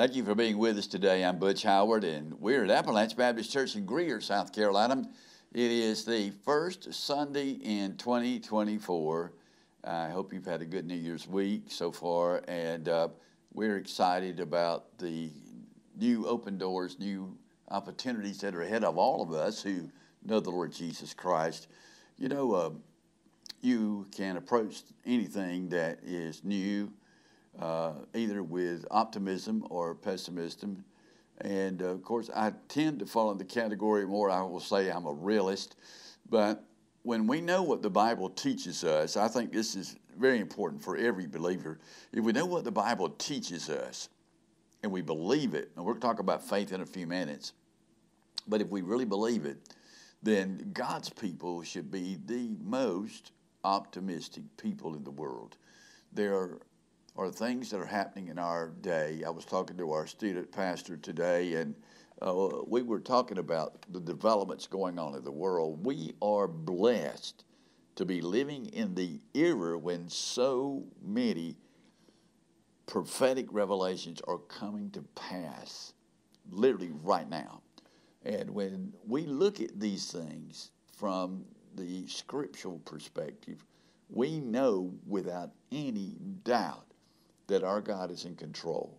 Thank you for being with us today. I'm Butch Howard, and we're at Apalache Baptist Church in Greer, South Carolina. It is the first Sunday in 2024. I hope you've had a good New Year's week so far, and uh, we're excited about the new open doors, new opportunities that are ahead of all of us who know the Lord Jesus Christ. You know, uh, you can approach anything that is new uh, either with optimism or pessimism. And uh, of course, I tend to fall in the category more, I will say I'm a realist. But when we know what the Bible teaches us, I think this is very important for every believer. If we know what the Bible teaches us and we believe it, and we'll talk about faith in a few minutes, but if we really believe it, then God's people should be the most optimistic people in the world. There are are things that are happening in our day. I was talking to our student pastor today, and uh, we were talking about the developments going on in the world. We are blessed to be living in the era when so many prophetic revelations are coming to pass, literally right now. And when we look at these things from the scriptural perspective, we know without any doubt that our God is in control.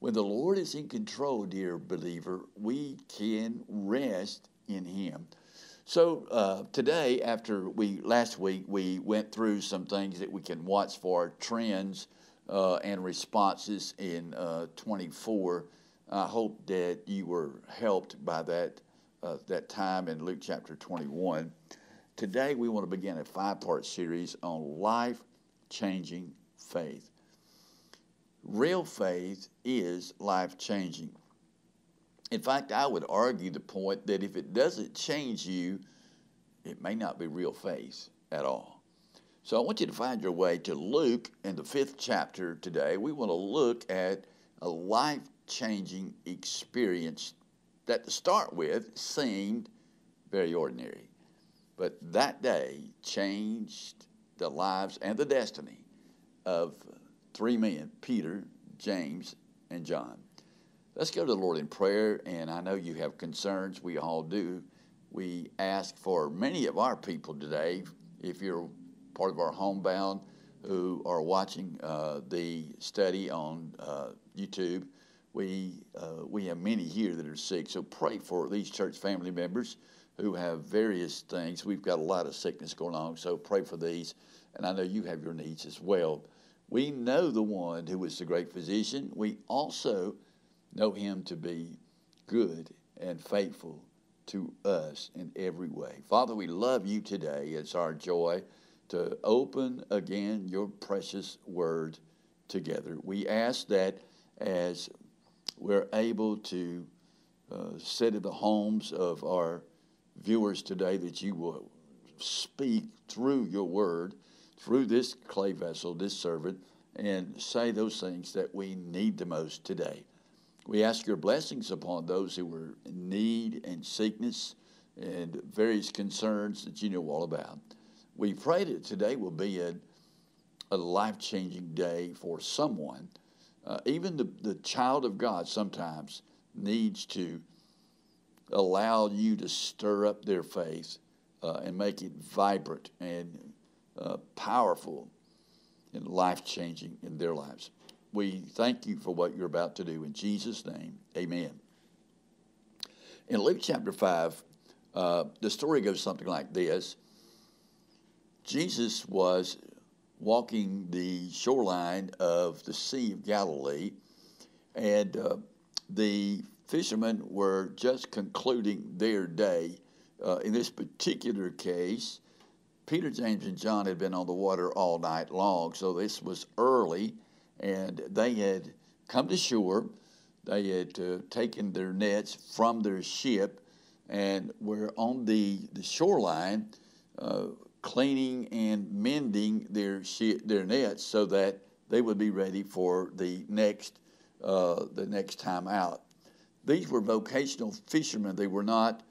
When the Lord is in control, dear believer, we can rest in Him. So uh, today, after we last week, we went through some things that we can watch for trends uh, and responses in uh, 24. I hope that you were helped by that uh, that time in Luke chapter 21. Today, we want to begin a five-part series on life-changing faith. Real faith is life changing. In fact, I would argue the point that if it doesn't change you, it may not be real faith at all. So I want you to find your way to Luke in the fifth chapter today. We want to look at a life changing experience that, to start with, seemed very ordinary. But that day changed the lives and the destiny of three men Peter, James, and John. Let's go to the Lord in prayer, and I know you have concerns. We all do. We ask for many of our people today, if you're part of our homebound who are watching uh, the study on uh, YouTube, we, uh, we have many here that are sick. So pray for these church family members who have various things. We've got a lot of sickness going on, so pray for these. And I know you have your needs as well. We know the one who is the great physician. We also know him to be good and faithful to us in every way. Father, we love you today. It's our joy to open again your precious word together. We ask that as we're able to uh, sit in the homes of our viewers today, that you will speak through your word through this clay vessel, this servant, and say those things that we need the most today. We ask your blessings upon those who are in need and sickness and various concerns that you know all about. We pray that today will be a, a life changing day for someone. Uh, even the, the child of God sometimes needs to allow you to stir up their faith uh, and make it vibrant and uh, powerful and life changing in their lives. We thank you for what you're about to do. In Jesus' name, amen. In Luke chapter 5, uh, the story goes something like this Jesus was walking the shoreline of the Sea of Galilee, and uh, the fishermen were just concluding their day. Uh, in this particular case, Peter, James, and John had been on the water all night long, so this was early, and they had come to shore. They had uh, taken their nets from their ship and were on the, the shoreline uh, cleaning and mending their, their nets so that they would be ready for the next, uh, the next time out. These were vocational fishermen. They were not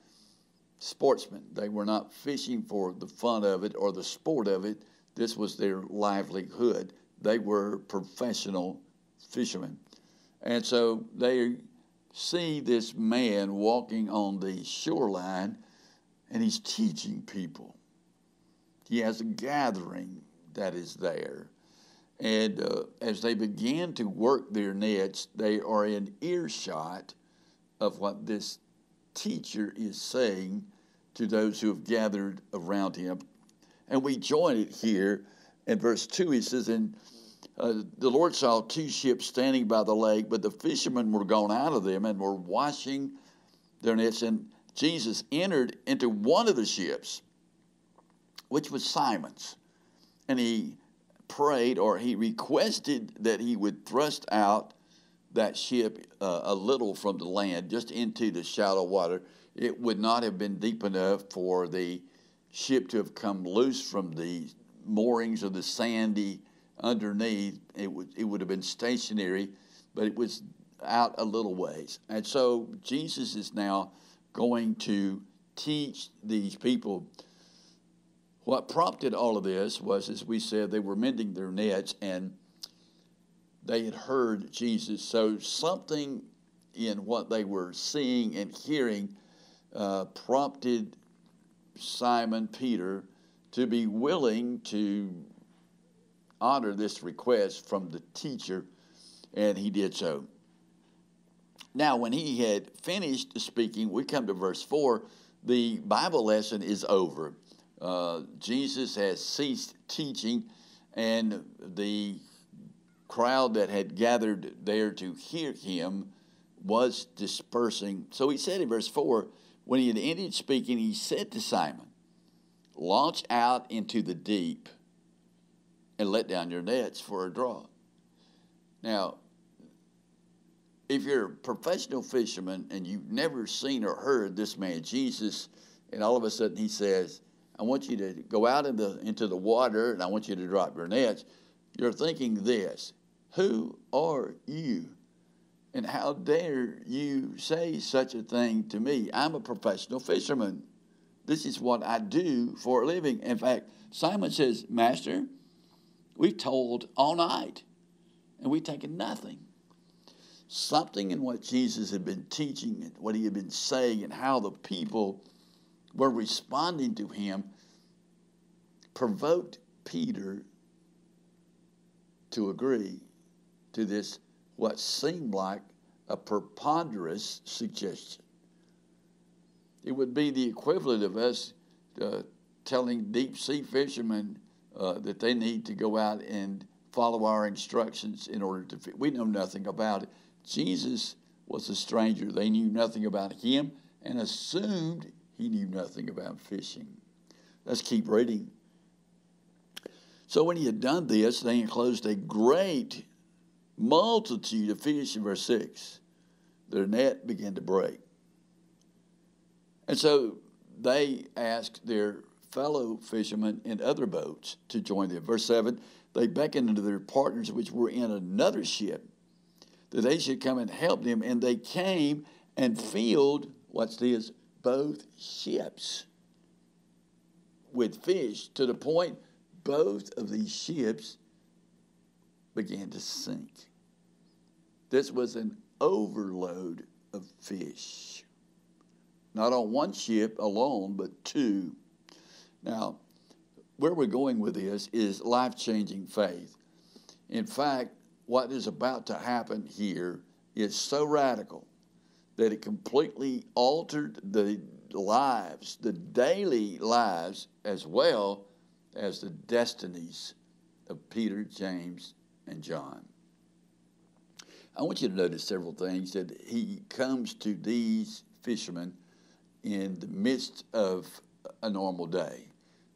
sportsmen. They were not fishing for the fun of it or the sport of it. This was their livelihood. They were professional fishermen. And so they see this man walking on the shoreline and he's teaching people. He has a gathering that is there. And uh, as they begin to work their nets, they are in earshot of what this teacher is saying to those who have gathered around him. And we join it here in verse 2. He says, And uh, the Lord saw two ships standing by the lake, but the fishermen were gone out of them and were washing their nets. And Jesus entered into one of the ships, which was Simon's. And he prayed or he requested that he would thrust out that ship uh, a little from the land, just into the shallow water. It would not have been deep enough for the ship to have come loose from the moorings of the sandy underneath. It would it would have been stationary, but it was out a little ways. And so Jesus is now going to teach these people. What prompted all of this was, as we said, they were mending their nets and they had heard Jesus. So something in what they were seeing and hearing uh, prompted Simon Peter to be willing to honor this request from the teacher, and he did so. Now, when he had finished speaking, we come to verse 4. The Bible lesson is over. Uh, Jesus has ceased teaching, and the crowd that had gathered there to hear him was dispersing. So he said in verse 4 when he had ended speaking, he said to Simon, Launch out into the deep and let down your nets for a draw. Now, if you're a professional fisherman and you've never seen or heard this man Jesus, and all of a sudden he says, I want you to go out in the, into the water and I want you to drop your nets, you're thinking this Who are you? And how dare you say such a thing to me? I'm a professional fisherman. This is what I do for a living. In fact, Simon says, Master, we've told all night and we've taken nothing something in what Jesus had been teaching and what he had been saying and how the people were responding to him provoked Peter to agree to this, what seemed like a preponderous suggestion. It would be the equivalent of us uh, telling deep sea fishermen uh, that they need to go out and follow our instructions in order to. We know nothing about it. Jesus was a stranger. They knew nothing about him and assumed he knew nothing about fishing. Let's keep reading. So when he had done this, they enclosed a great multitude of fish in verse 6. Their net began to break. And so they asked their fellow fishermen in other boats to join them. Verse 7 they beckoned unto their partners which were in another ship that they should come and help them. And they came and filled, what's this, both ships with fish to the point both of these ships began to sink. This was an overload of fish. Not on one ship alone, but two. Now, where we're going with this is life changing faith. In fact, what is about to happen here is so radical that it completely altered the lives, the daily lives, as well as the destinies of Peter, James, and John. I want you to notice several things that he comes to these fishermen in the midst of a normal day.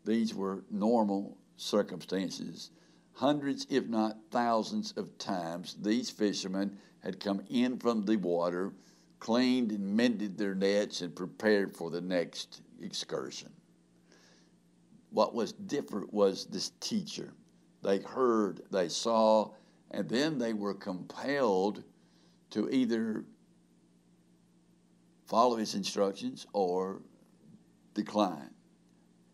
These were normal circumstances Hundreds, if not thousands, of times these fishermen had come in from the water, cleaned and mended their nets, and prepared for the next excursion. What was different was this teacher. They heard, they saw, and then they were compelled to either follow his instructions or decline.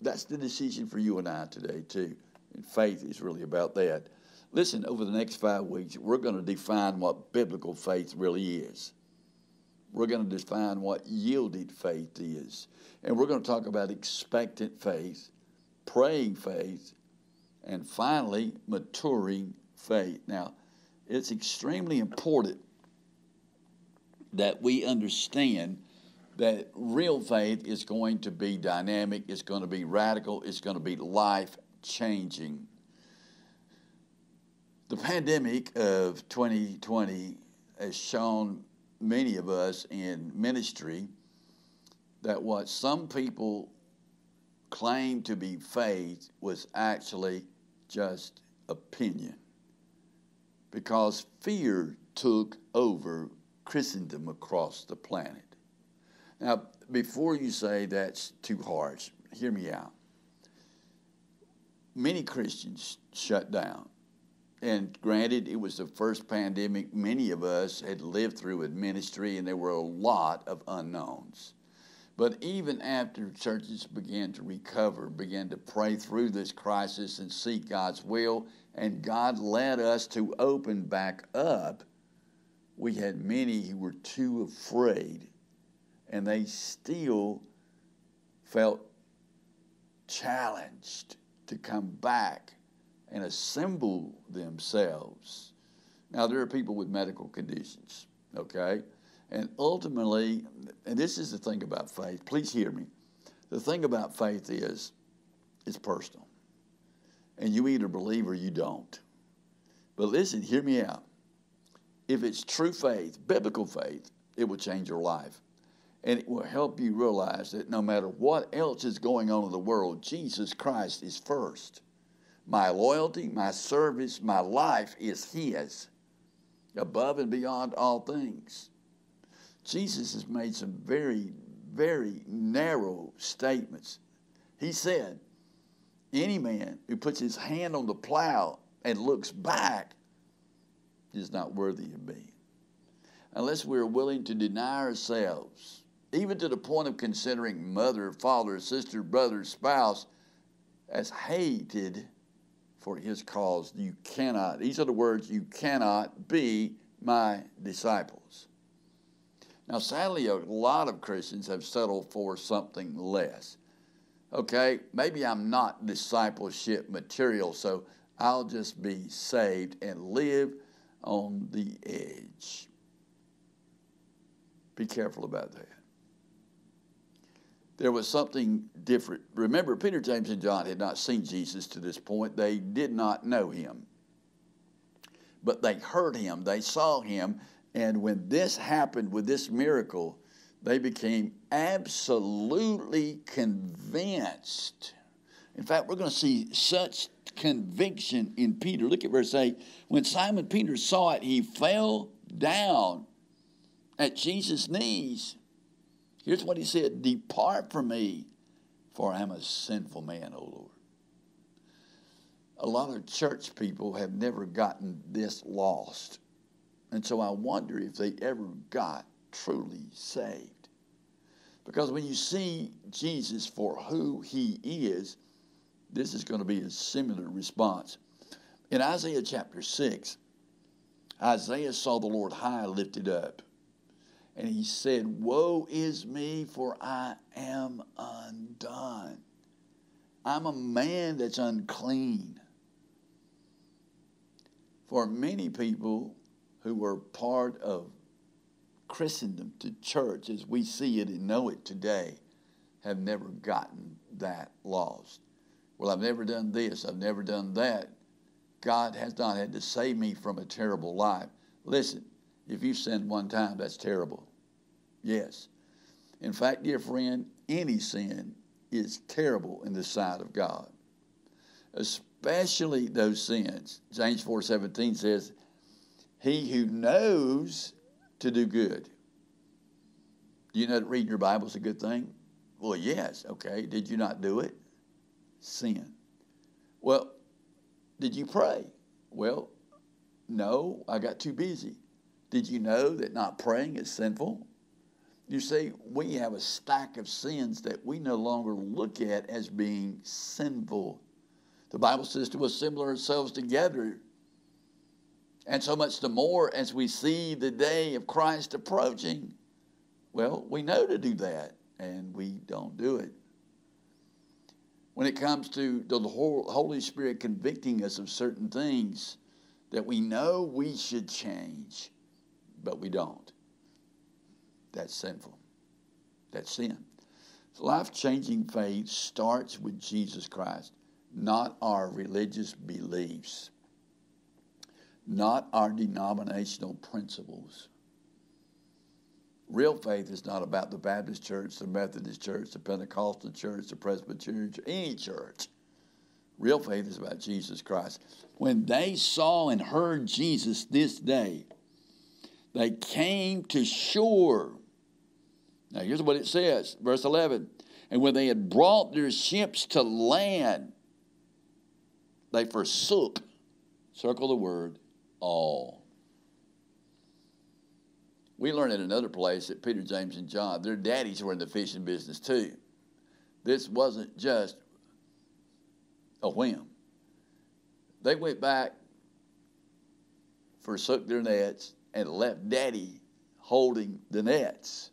That's the decision for you and I today, too. And faith is really about that. Listen, over the next five weeks, we're going to define what biblical faith really is. We're going to define what yielded faith is. And we're going to talk about expectant faith, praying faith, and finally, maturing faith. Now, it's extremely important that we understand that real faith is going to be dynamic, it's going to be radical, it's going to be life changing. The pandemic of 2020 has shown many of us in ministry that what some people claim to be faith was actually just opinion because fear took over Christendom across the planet. Now, before you say that's too harsh, hear me out. Many Christians shut down. And granted, it was the first pandemic many of us had lived through in ministry, and there were a lot of unknowns. But even after churches began to recover, began to pray through this crisis and seek God's will, and God led us to open back up, we had many who were too afraid, and they still felt challenged to come back and assemble themselves. Now, there are people with medical conditions, okay? And ultimately, and this is the thing about faith, please hear me. The thing about faith is it's personal. And you either believe or you don't. But listen, hear me out. If it's true faith, biblical faith, it will change your life. And it will help you realize that no matter what else is going on in the world, Jesus Christ is first. My loyalty, my service, my life is His, above and beyond all things. Jesus has made some very, very narrow statements. He said, Any man who puts his hand on the plow and looks back is not worthy of me. Unless we're willing to deny ourselves, even to the point of considering mother, father, sister, brother, spouse as hated for his cause, you cannot, these are the words, you cannot be my disciples. Now, sadly, a lot of Christians have settled for something less. Okay, maybe I'm not discipleship material, so I'll just be saved and live on the edge. Be careful about that. There was something different. Remember, Peter, James, and John had not seen Jesus to this point. They did not know him. But they heard him, they saw him, and when this happened with this miracle, they became absolutely convinced. In fact, we're going to see such conviction in Peter. Look at verse 8. When Simon Peter saw it, he fell down at Jesus' knees. Here's what he said Depart from me, for I am a sinful man, O Lord. A lot of church people have never gotten this lost. And so I wonder if they ever got truly saved. Because when you see Jesus for who he is, this is going to be a similar response. In Isaiah chapter 6, Isaiah saw the Lord high lifted up. And he said, Woe is me, for I am undone. I'm a man that's unclean. For many people, who were part of Christendom to church as we see it and know it today have never gotten that lost. Well, I've never done this, I've never done that. God has not had to save me from a terrible life. Listen, if you sinned one time, that's terrible. Yes. In fact, dear friend, any sin is terrible in the sight of God. Especially those sins. James 4:17 says, he who knows to do good. Do you know that reading your Bible is a good thing? Well, yes. Okay. Did you not do it? Sin. Well, did you pray? Well, no, I got too busy. Did you know that not praying is sinful? You see, we have a stack of sins that we no longer look at as being sinful. The Bible says to assemble ourselves together And so much the more as we see the day of Christ approaching, well, we know to do that, and we don't do it. When it comes to the Holy Spirit convicting us of certain things that we know we should change, but we don't, that's sinful. That's sin. Life changing faith starts with Jesus Christ, not our religious beliefs, not our denominational principles. Real faith is not about the Baptist church, the Methodist church, the Pentecostal church, the Presbyterian church, any church. Real faith is about Jesus Christ. When they saw and heard Jesus this day, they came to shore. Now, here's what it says, verse 11. And when they had brought their ships to land, they forsook, circle the word, all we learn in another place that Peter, James, and John, their daddies were in the fishing business too. This wasn't just a whim. They went back, forsook their nets, and left daddy holding the nets.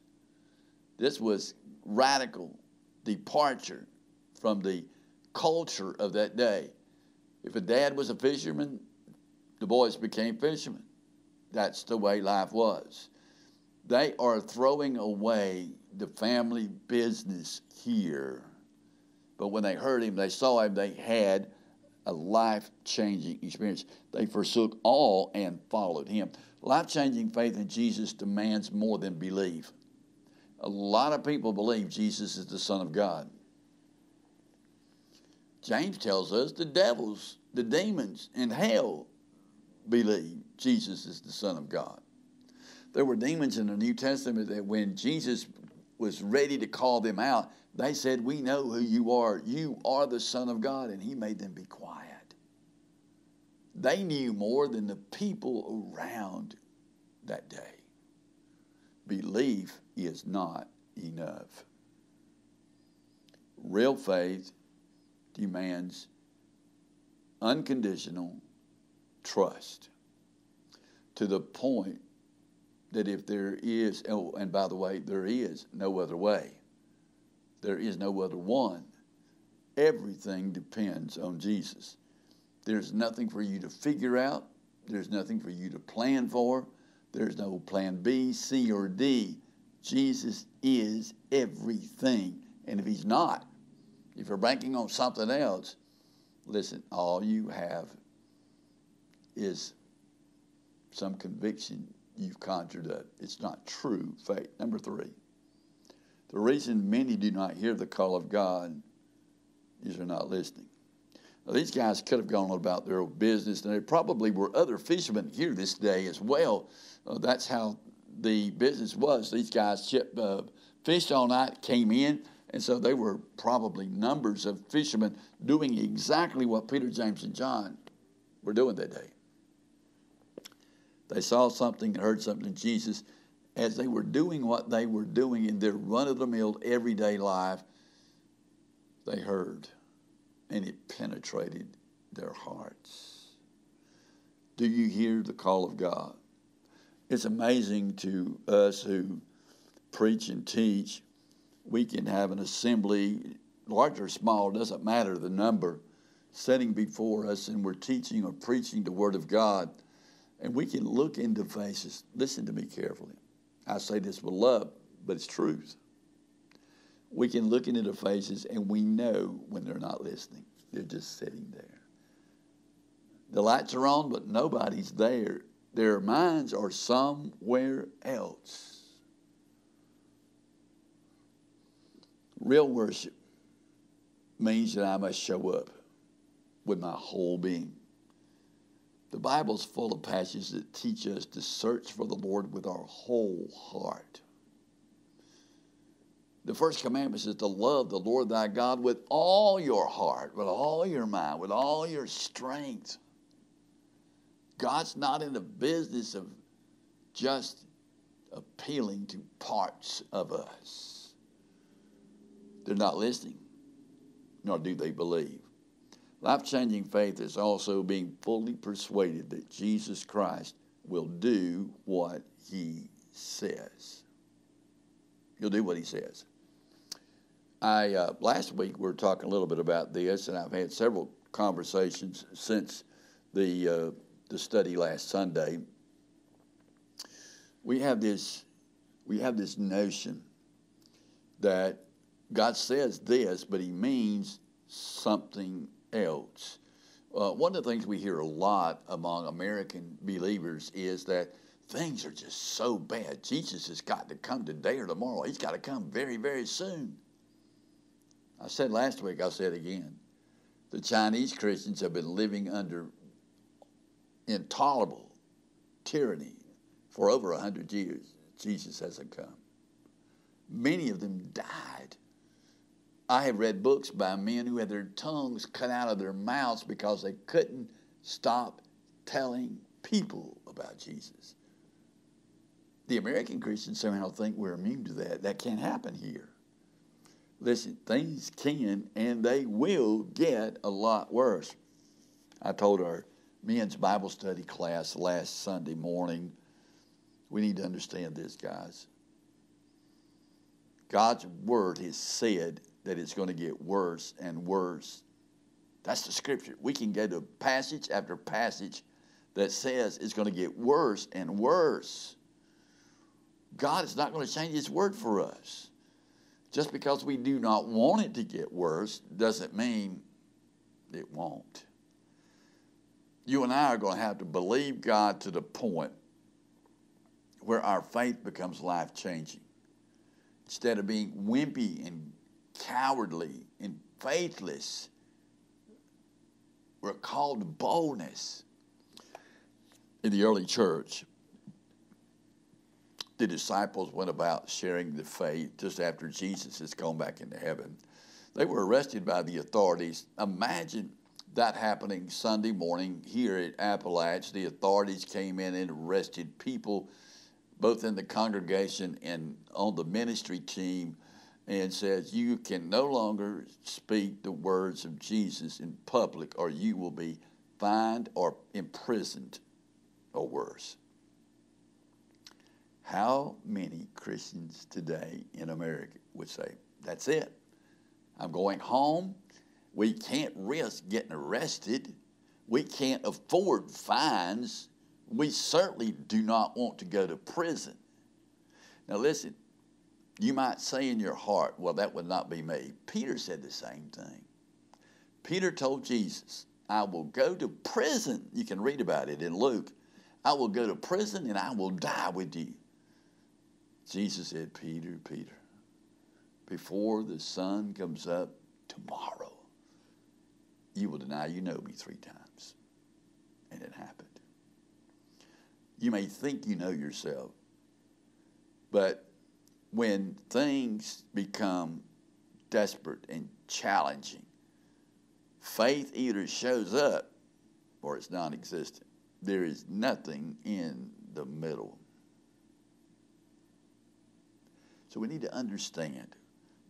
This was radical departure from the culture of that day. If a dad was a fisherman, the boys became fishermen. That's the way life was. They are throwing away the family business here. But when they heard him, they saw him, they had a life changing experience. They forsook all and followed him. Life changing faith in Jesus demands more than belief. A lot of people believe Jesus is the Son of God. James tells us the devils, the demons, and hell believe Jesus is the Son of God. There were demons in the New Testament that when Jesus was ready to call them out, they said, We know who you are. You are the Son of God. And he made them be quiet. They knew more than the people around that day. Belief is not enough. Real faith demands unconditional trust to the point that if there is, oh, and by the way, there is no other way, there is no other one. Everything depends on Jesus. There's nothing for you to figure out, there's nothing for you to plan for, there's no plan B, C, or D. Jesus is everything. And if He's not, if you're banking on something else, listen, all you have is some conviction you've conjured up. It's not true faith. Number three, the reason many do not hear the call of God is they're not listening. Now, these guys could have gone about their own business, and there probably were other fishermen here this day as well. Uh, that's how the business was. These guys shipped, uh, fished all night, came in, and so they were probably numbers of fishermen doing exactly what Peter, James, and John were doing that day. They saw something and heard something in Jesus as they were doing what they were doing in their run of the mill everyday life. They heard and it penetrated their hearts. Do you hear the call of God? It's amazing to us who preach and teach. We can have an assembly, large or small, doesn't matter the number, sitting before us and we're teaching or preaching the Word of God and we can look into faces. Listen to me carefully. I say this with love, but it's truth. We can look into their faces and we know when they're not listening. They're just sitting there. The lights are on, but nobody's there. Their minds are somewhere else. Real worship means that I must show up with my whole being. The Bible's full of passages that teach us to search for the Lord with our whole heart. The first commandment is to love the Lord thy God with all your heart, with all your mind, with all your strength. God's not in the business of just appealing to parts of us. They're not listening, nor do they believe. Life changing faith is also being fully persuaded that Jesus Christ will do what he says. He'll do what he says. I uh, last week we were talking a little bit about this, and I've had several conversations since the uh, the study last Sunday. We have this we have this notion that God says this, but He means something else. Uh, one of the things we hear a lot among American believers is that things are just so bad. Jesus has got to come today or tomorrow. He's got to come very, very soon. I said last week, I'll say it again. The Chinese Christians have been living under intolerable tyranny for over a hundred years. Jesus hasn't come. Many of them died. I have read books by men who had their tongues cut out of their mouths because they couldn't stop telling people about Jesus. The American Christians somehow think we're immune to that. That can't happen here. Listen, things can and they will get a lot worse. I told our men's Bible study class last Sunday morning, we need to understand this, guys. God's word has said that it's going to get worse and worse. That's the scripture. We can go to passage after passage that says it's going to get worse and worse. God is not going to change his word for us. Just because we do not want it to get worse doesn't mean it won't. You and I are going to have to believe God to the point where our faith becomes life changing. Instead of being wimpy and cowardly and faithless, we're called boldness. In the early church, the disciples went about sharing the faith just after Jesus has gone back into heaven. They were arrested by the authorities. Imagine that happening Sunday morning here at Apalache. The authorities came in and arrested people, both in the congregation and on the ministry team, and says, You can no longer speak the words of Jesus in public, or you will be fined or imprisoned or worse. How many Christians today in America would say, That's it? I'm going home. We can't risk getting arrested. We can't afford fines. We certainly do not want to go to prison. Now, listen, you might say in your heart, Well, that would not be me. Peter said the same thing. Peter told Jesus, I will go to prison. You can read about it in Luke. I will go to prison and I will die with you. Jesus said, Peter, Peter, before the sun comes up tomorrow, you will deny you know me three times. And it happened. You may think you know yourself, but when things become desperate and challenging, faith either shows up or it's non existent. There is nothing in the middle. So we need to understand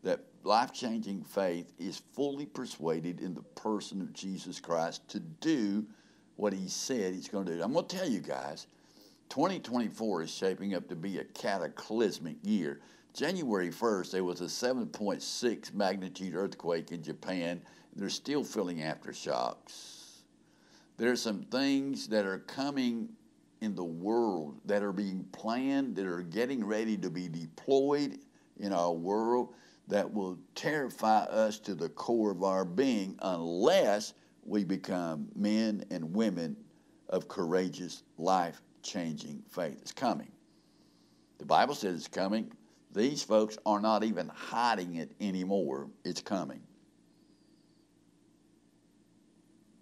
that life changing faith is fully persuaded in the person of Jesus Christ to do what he said he's going to do. I'm going to tell you guys, 2024 is shaping up to be a cataclysmic year. January 1st, there was a 7.6 magnitude earthquake in Japan. They're still feeling aftershocks. There are some things that are coming in the world that are being planned, that are getting ready to be deployed in our world that will terrify us to the core of our being unless we become men and women of courageous, life changing faith. It's coming. The Bible says it's coming. These folks are not even hiding it anymore. It's coming.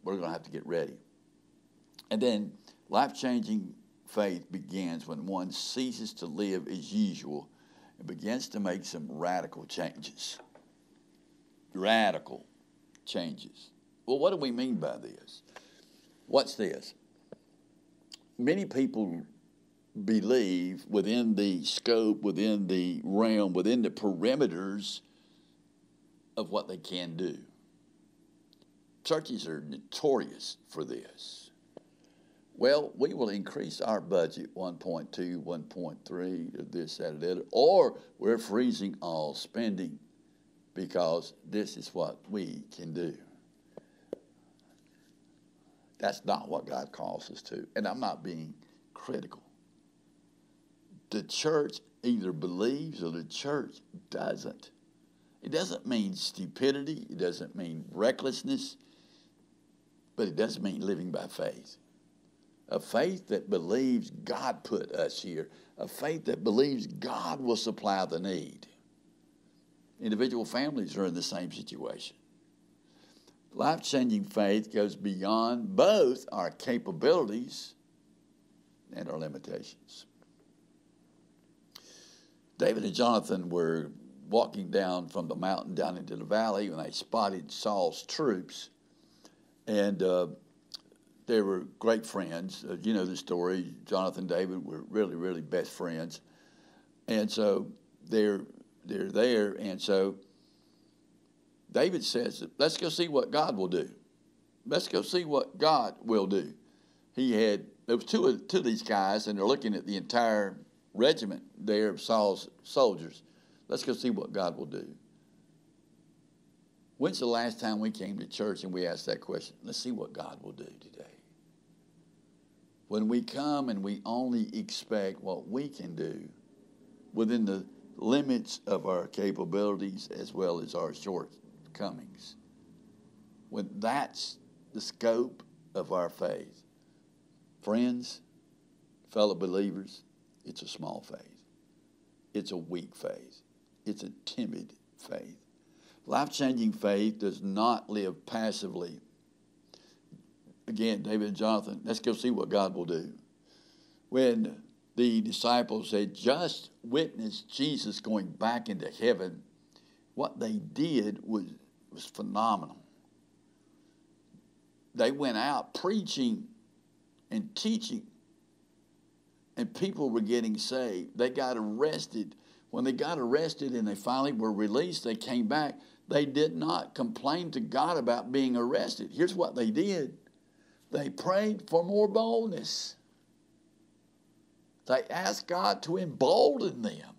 We're going to have to get ready. And then Life changing faith begins when one ceases to live as usual and begins to make some radical changes. Radical changes. Well, what do we mean by this? What's this? Many people believe within the scope, within the realm, within the perimeters of what they can do. churches are notorious for this. Well, we will increase our budget 1.2, 1.3, or this, that, the other, or we're freezing all spending because this is what we can do. That's not what God calls us to. And I'm not being critical. The church either believes or the church doesn't. It doesn't mean stupidity, it doesn't mean recklessness, but it does mean living by faith. A faith that believes God put us here, a faith that believes God will supply the need. Individual families are in the same situation. Life changing faith goes beyond both our capabilities and our limitations. David and Jonathan were walking down from the mountain down into the valley when they spotted Saul's troops. And uh, they were great friends. Uh, you know the story. Jonathan and David were really, really best friends. And so they're, they're there. And so David says, let's go see what God will do. Let's go see what God will do. He had, there was two of, two of these guys, and they're looking at the entire regiment there of Saul's soldiers. Let's go see what God will do. When's the last time we came to church and we asked that question? Let's see what God will do today. When we come and we only expect what we can do within the limits of our capabilities as well as our shortcomings, when that's the scope of our faith, friends, fellow believers, it's a small faith. It's a weak faith. It's a timid faith. Life changing faith does not live passively. Again, David and Jonathan, let's go see what God will do. When the disciples had just witnessed Jesus going back into heaven, what they did was, was phenomenal. They went out preaching and teaching and people were getting saved. They got arrested. When they got arrested and they finally were released, they came back. They did not complain to God about being arrested. Here's what they did they prayed for more boldness. They asked God to embolden them,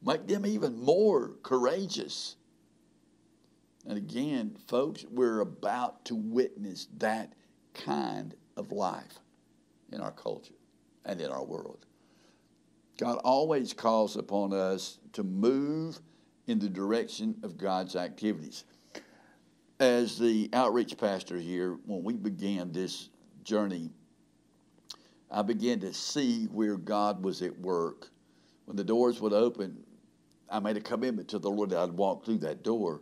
make them even more courageous. And again, folks, we're about to witness that kind of life in our culture and in our world. God always calls upon us to move in the direction of God's activities. As the outreach pastor here, when we began this journey, I began to see where God was at work. When the doors would open, I made a commitment to the Lord that I'd walk through that door.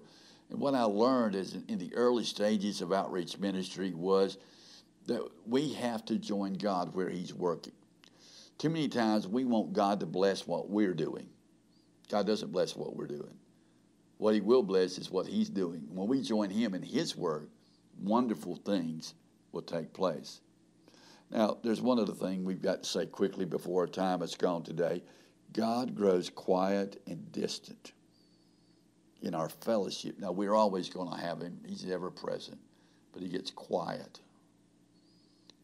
And what I learned is in the early stages of outreach ministry was that we have to join God where He's working. Too many times we want God to bless what we're doing. God doesn't bless what we're doing. What He will bless is what He's doing. When we join Him in His work, wonderful things will take place. Now, there's one other thing we've got to say quickly before our time has gone today. God grows quiet and distant in our fellowship. Now, we're always going to have Him, He's ever present, but He gets quiet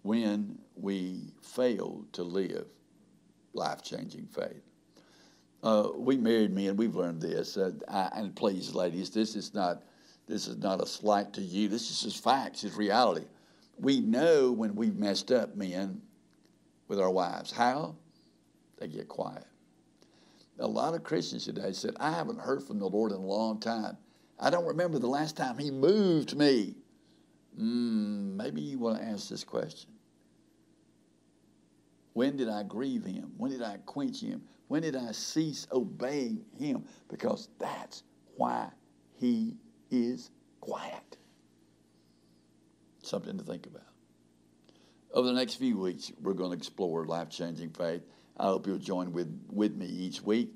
when we fail to live life changing faith. Uh, we married men, we've learned this. Uh, I, and please, ladies, this is not this is not a slight to you. This is just facts. It's reality. We know when we've messed up, men, with our wives. How? They get quiet. A lot of Christians today said, I haven't heard from the Lord in a long time. I don't remember the last time He moved me. Mm, maybe you want to ask this question when did I grieve him? When did I quench him? When did I cease obeying him? Because that's why he is quiet. Something to think about. Over the next few weeks, we're going to explore life changing faith. I hope you'll join with, with me each week.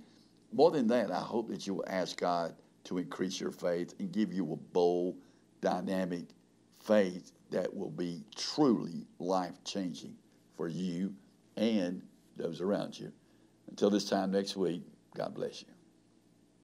More than that, I hope that you will ask God to increase your faith and give you a bold, dynamic faith that will be truly life changing for you and those around you. Until this time next week, God bless you.